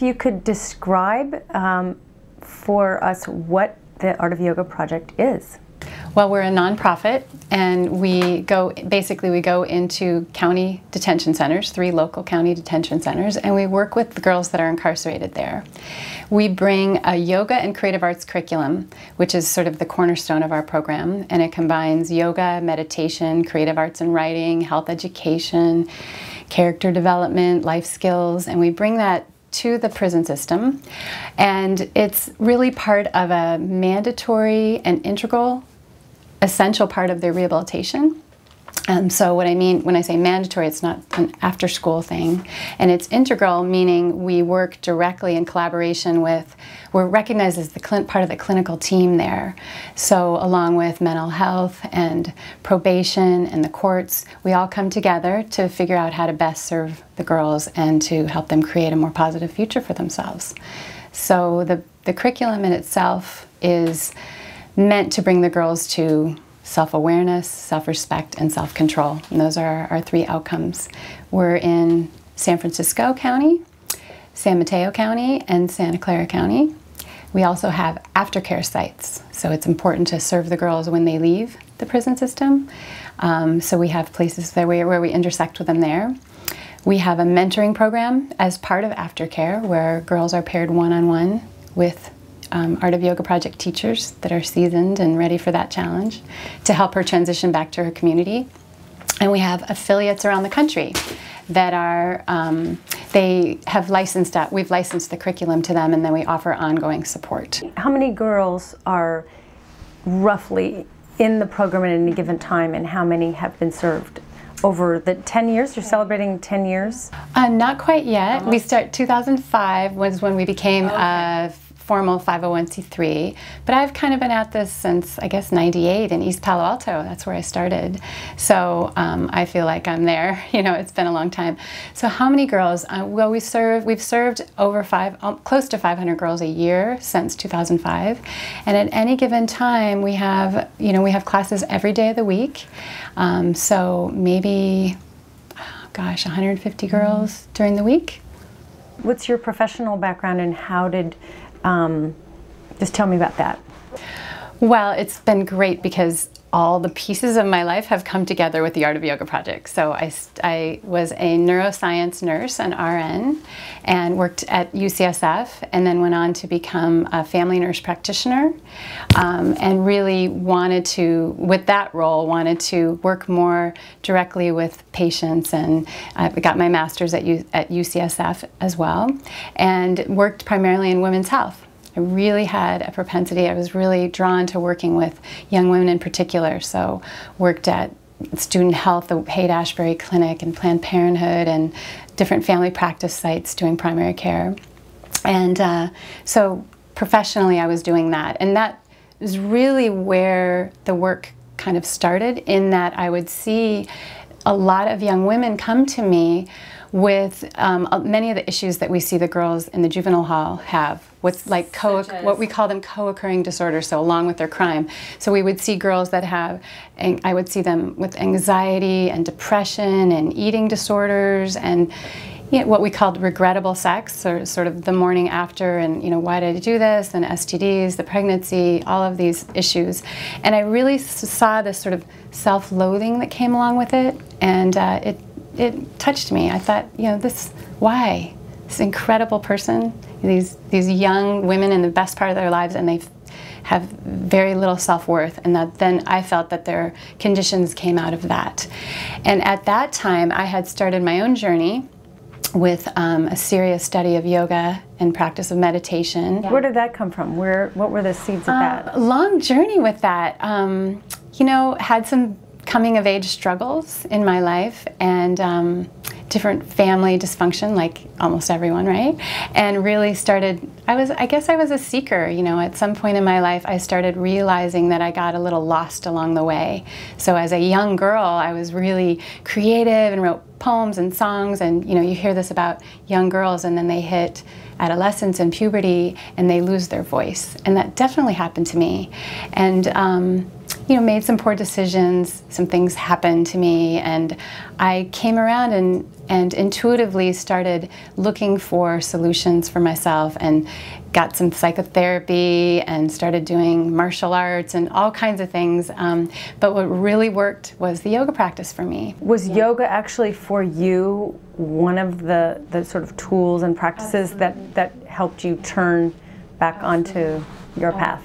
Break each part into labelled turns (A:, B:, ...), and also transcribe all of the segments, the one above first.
A: if you could describe um, for us what the Art of Yoga project is.
B: Well, we're a nonprofit, and we go basically we go into county detention centers, three local county detention centers, and we work with the girls that are incarcerated there. We bring a yoga and creative arts curriculum, which is sort of the cornerstone of our program, and it combines yoga, meditation, creative arts and writing, health education, character development, life skills, and we bring that to the prison system. And it's really part of a mandatory and integral essential part of their rehabilitation. Um, so what I mean when I say mandatory, it's not an after-school thing, and it's integral, meaning we work directly in collaboration with. We're recognized as the part of the clinical team there. So along with mental health and probation and the courts, we all come together to figure out how to best serve the girls and to help them create a more positive future for themselves. So the the curriculum in itself is meant to bring the girls to self awareness, self respect, and self control. And those are our three outcomes. We're in San Francisco County, San Mateo County, and Santa Clara County. We also have aftercare sites, so it's important to serve the girls when they leave the prison system. Um, so we have places there where, where we intersect with them there. We have a mentoring program as part of aftercare where girls are paired one on one with um, Art of Yoga Project teachers that are seasoned and ready for that challenge to help her transition back to her community. And we have affiliates around the country that are, um, they have licensed, up, we've licensed the curriculum to them and then we offer ongoing support.
A: How many girls are roughly in the program at any given time and how many have been served over the 10 years? You're celebrating 10 years?
B: Uh, not quite yet. Almost. We start 2005 was when we became okay. a formal 501c3, but I've kind of been at this since, I guess, 98 in East Palo Alto. That's where I started. So um, I feel like I'm there. You know, it's been a long time. So how many girls? Uh, well, we serve, we've served over five, um, close to 500 girls a year since 2005. And at any given time, we have, you know, we have classes every day of the week. Um, so maybe, oh gosh, 150 girls during the week.
A: What's your professional background and how did um, just tell me about that.
B: Well, it's been great because all the pieces of my life have come together with the Art of Yoga project. So I, I was a neuroscience nurse, an RN, and worked at UCSF, and then went on to become a family nurse practitioner, um, and really wanted to, with that role, wanted to work more directly with patients, and I got my master's at, U, at UCSF as well, and worked primarily in women's health. I really had a propensity, I was really drawn to working with young women in particular. So worked at student health, the Haight-Ashbury Clinic and Planned Parenthood and different family practice sites doing primary care. And uh, so professionally I was doing that. And that is really where the work kind of started in that I would see a lot of young women come to me with um, many of the issues that we see the girls in the juvenile hall have what's like co what we call them co-occurring disorders so along with their crime so we would see girls that have i would see them with anxiety and depression and eating disorders and you know, what we called regrettable sex, or sort of the morning after, and you know, why did I do this, and STDs, the pregnancy, all of these issues. And I really saw this sort of self-loathing that came along with it, and uh, it it touched me. I thought, you know, this why this incredible person, these these young women in the best part of their lives, and they have very little self-worth and that then I felt that their conditions came out of that. And at that time I had started my own journey with um, a serious study of yoga and practice of meditation.
A: Where did that come from? Where what were the seeds of uh, that?
B: Long journey with that. Um, you know, had some coming of age struggles in my life and um, different family dysfunction like almost everyone right? And really started i was i guess i was a seeker you know at some point in my life i started realizing that i got a little lost along the way. So as a young girl i was really creative and wrote poems and songs and you know you hear this about young girls and then they hit adolescence and puberty and they lose their voice. And that definitely happened to me. And um, you know, made some poor decisions, some things happened to me, and I came around and, and intuitively started looking for solutions for myself and got some psychotherapy and started doing martial arts and all kinds of things. Um, but what really worked was the yoga practice for me.
A: Was yeah. yoga actually for you one of the, the sort of tools and practices that, that helped you turn back Absolutely. onto your path?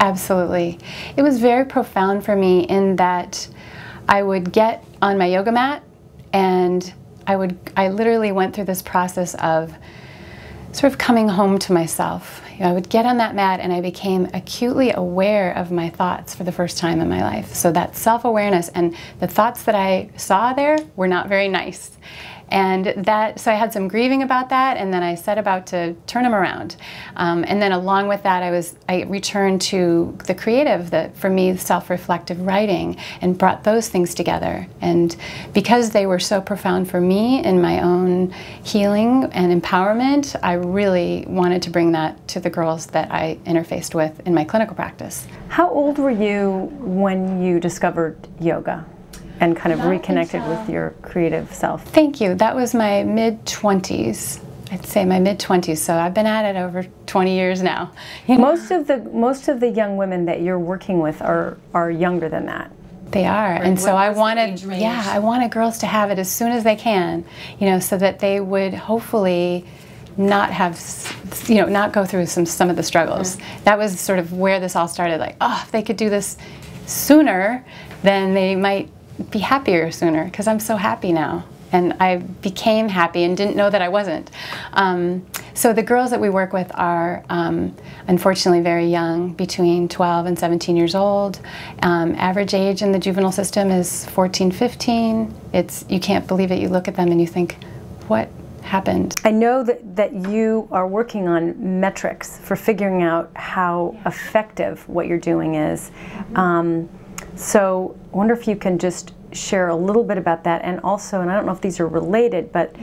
B: Absolutely. It was very profound for me in that I would get on my yoga mat and I would I literally went through this process of sort of coming home to myself. You know, I would get on that mat and I became acutely aware of my thoughts for the first time in my life. So that self-awareness and the thoughts that I saw there were not very nice. And that, so I had some grieving about that, and then I set about to turn them around. Um, and then along with that, I was, I returned to the creative, the, for me, self-reflective writing, and brought those things together. And because they were so profound for me in my own healing and empowerment, I really wanted to bring that to the girls that I interfaced with in my clinical practice.
A: How old were you when you discovered yoga? And kind of reconnected so. with your creative self?
B: Thank you. That was my mid 20s. I'd say my mid 20s. So I've been at it over 20 years now.
A: You know? Most of the most of the young women that you're working with are are younger than that.
B: They are, or and so I wanted, yeah, I wanted girls to have it as soon as they can, you know, so that they would hopefully not have, you know, not go through some some of the struggles. Mm. That was sort of where this all started. Like, oh, if they could do this sooner, then they might be happier sooner because I'm so happy now. And I became happy and didn't know that I wasn't. Um, so the girls that we work with are um, unfortunately very young, between 12 and 17 years old. Um, average age in the juvenile system is 14, 15. It's, you can't believe it. You look at them and you think, what happened?
A: I know that, that you are working on metrics for figuring out how effective what you're doing is. Mm -hmm. So I wonder if you can just share a little bit about that and also, and I don't know if these are related, but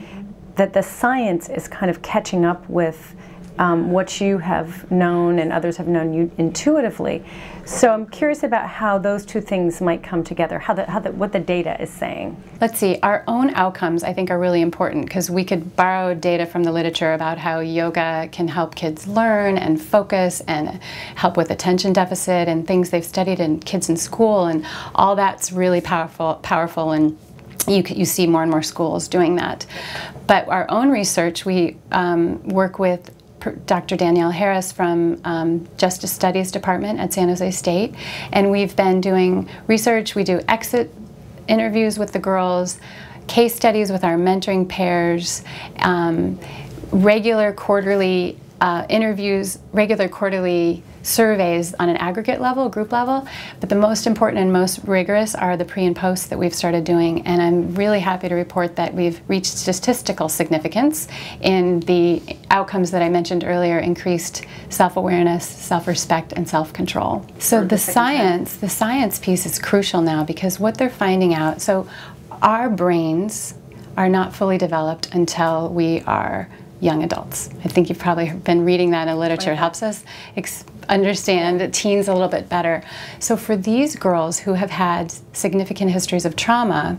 A: that the science is kind of catching up with um, what you have known and others have known you intuitively. So I'm curious about how those two things might come together, how the, how the, what the data is saying.
B: Let's see, our own outcomes I think are really important because we could borrow data from the literature about how yoga can help kids learn and focus and help with attention deficit and things they've studied in kids in school and all that's really powerful, powerful and you, you see more and more schools doing that. But our own research, we um, work with Dr. Danielle Harris from um, Justice Studies Department at San Jose State, and we've been doing research. We do exit interviews with the girls, case studies with our mentoring pairs, um, regular quarterly uh, interviews, regular quarterly surveys on an aggregate level, group level, but the most important and most rigorous are the pre and post that we've started doing. And I'm really happy to report that we've reached statistical significance in the outcomes that I mentioned earlier increased self awareness, self respect, and self control. So the, the science, time. the science piece is crucial now because what they're finding out, so our brains are not fully developed until we are young adults. I think you've probably been reading that in literature. It helps us understand teens a little bit better. So for these girls who have had significant histories of trauma,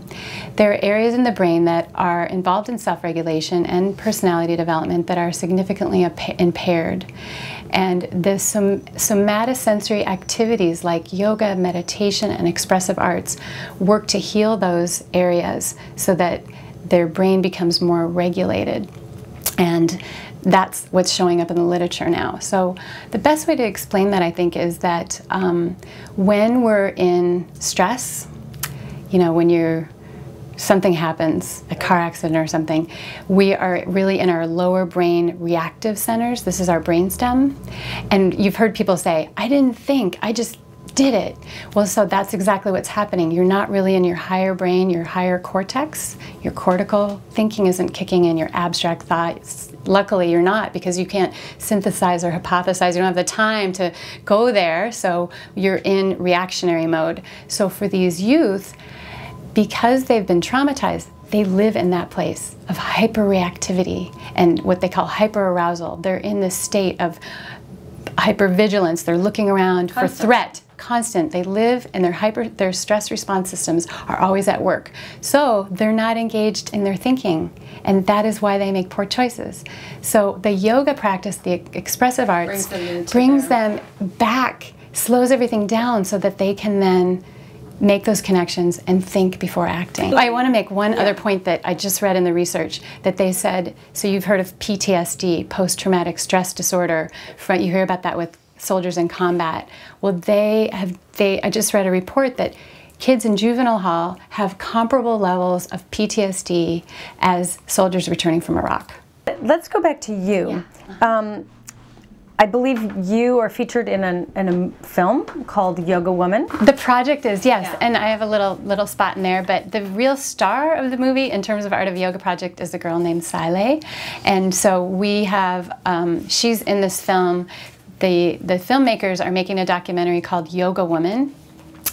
B: there are areas in the brain that are involved in self-regulation and personality development that are significantly impaired. And the som somatosensory activities like yoga, meditation, and expressive arts work to heal those areas so that their brain becomes more regulated. And that's what's showing up in the literature now. So the best way to explain that, I think, is that um, when we're in stress, you know, when you're something happens, a car accident or something, we are really in our lower brain reactive centers. This is our brainstem. And you've heard people say, I didn't think, I just did it. Well, so that's exactly what's happening. You're not really in your higher brain, your higher cortex. Your cortical thinking isn't kicking in, your abstract thoughts. Luckily, you're not because you can't synthesize or hypothesize. You don't have the time to go there, so you're in reactionary mode. So for these youth, because they've been traumatized, they live in that place of hyperreactivity and what they call hyperarousal. They're in this state of hypervigilance. They're looking around
A: Constant.
B: for threat constant. They live and their hyper their stress response systems are always at work. So they're not engaged in their thinking. And that is why they make poor choices. So the yoga practice, the expressive arts,
A: Brings them
B: brings them back, slows everything down so that they can then make those connections and think before acting. I want to make one other point that I just read in the research that they said so you've heard of PTSD, post traumatic stress disorder, you hear about that with soldiers in combat. Well, they have they I just read a report that kids in juvenile hall have comparable levels of PTSD as soldiers returning from Iraq.
A: Let's go back to you. Um, I believe you are featured in, an, in a film called Yoga Woman.
B: The project is yes,
A: Yeah.
B: and I have a little little spot in there. But the real star of the movie, in terms of Art of Yoga project, is a girl named Sile, and so we have um, she's in this film. The the filmmakers are making a documentary called Yoga Woman.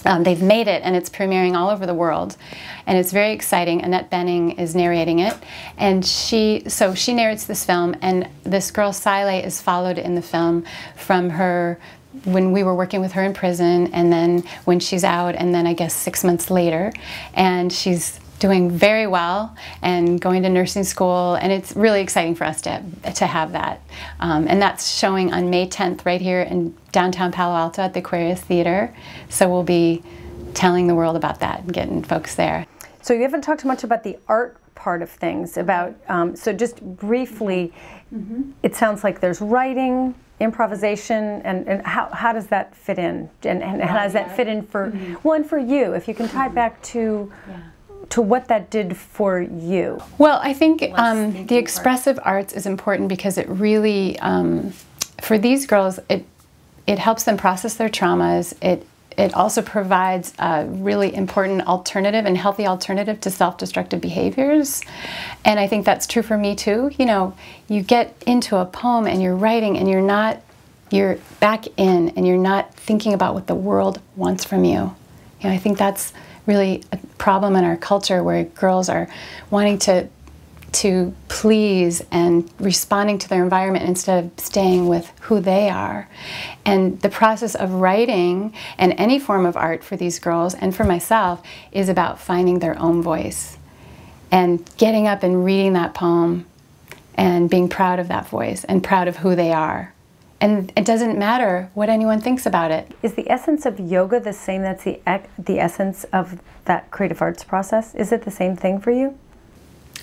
B: Um, they've made it and it's premiering all over the world and it's very exciting annette bening is narrating it and she so she narrates this film and this girl Sile is followed in the film from her when we were working with her in prison and then when she's out and then i guess six months later and she's doing very well and going to nursing school and it's really exciting for us to, to have that um, and that's showing on may 10th right here in downtown palo alto at the aquarius theater so we'll be telling the world about that and getting folks there
A: So you haven't talked much about the art part of things. About um, so just briefly, it sounds like there's writing, improvisation, and, and how, how does that fit in? And, and how does that fit in for one for you? If you can tie back to to what that did for you.
B: Well, I think um,
A: thinking
B: the
A: part.
B: expressive arts is important because it really, um, for these girls, it it helps them process their traumas. It it also provides a really important alternative and healthy alternative to self-destructive behaviors, and I think that's true for me too. You know, you get into a poem and you're writing and you're not you're back in and you're not thinking about what the world wants from you. You know, I think that's really a problem in our culture where girls are wanting to to please and responding to their environment instead of staying with who they are. And the process of writing and any form of art for these girls and for myself is about finding their own voice and getting up and reading that poem and being proud of that voice and proud of who they are. And it doesn't matter what anyone thinks about it.
A: Is the essence of yoga the same? That's the ec- the essence of that creative arts process. Is it the same thing for you?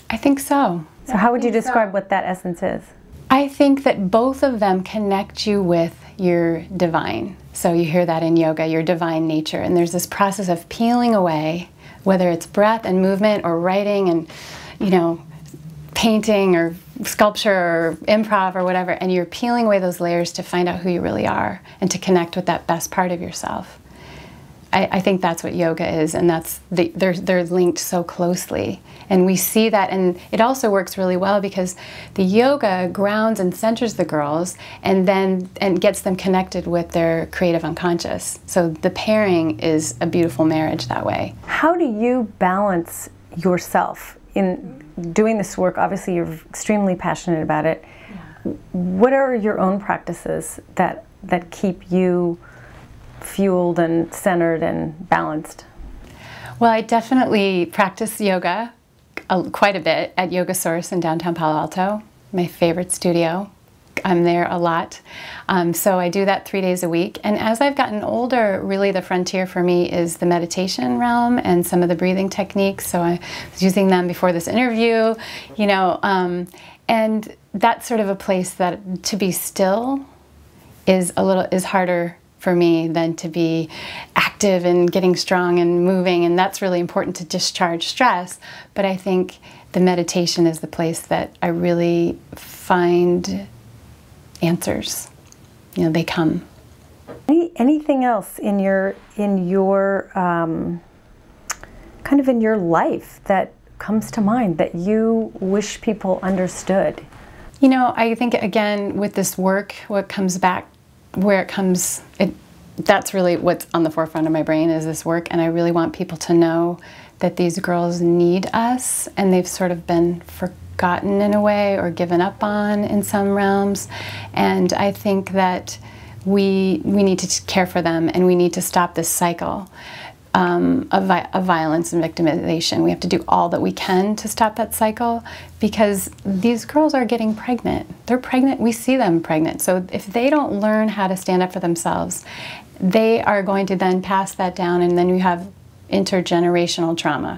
B: I think so.
A: So how would you describe what that essence is?
B: I think that both of them connect you with your divine. So you hear that in yoga, your divine nature. And there's this process of peeling away, whether it's breath and movement or writing and, you know, painting or sculpture or improv or whatever, and you're peeling away those layers to find out who you really are and to connect with that best part of yourself. I, I think that's what yoga is, and that's the, they're they're linked so closely, and we see that, and it also works really well because the yoga grounds and centers the girls, and then and gets them connected with their creative unconscious. So the pairing is a beautiful marriage that way.
A: How do you balance yourself in doing this work? Obviously, you're extremely passionate about it. What are your own practices that that keep you fueled and centered and balanced?
B: Well, I definitely practice yoga quite a bit at Yoga Source in downtown Palo Alto, my favorite studio. I'm there a lot. Um, so I do that three days a week. And as I've gotten older, really the frontier for me is the meditation realm and some of the breathing techniques. So I was using them before this interview, you know, um, and that's sort of a place that to be still is a little is harder for me than to be active and getting strong and moving and that's really important to discharge stress but i think the meditation is the place that i really find answers you know they come
A: Any, anything else in your in your um, kind of in your life that comes to mind that you wish people understood?
B: You know, I think again with this work, what comes back, where it comes, it, that's really what's on the forefront of my brain is this work, and I really want people to know that these girls need us, and they've sort of been forgotten in a way or given up on in some realms, and I think that we we need to care for them and we need to stop this cycle um, of, vi of violence and victimization. We have to do all that we can to stop that cycle because these girls are getting pregnant. They're pregnant. We see them pregnant. So if they don't learn how to stand up for themselves, they are going to then pass that down, and then you have intergenerational trauma.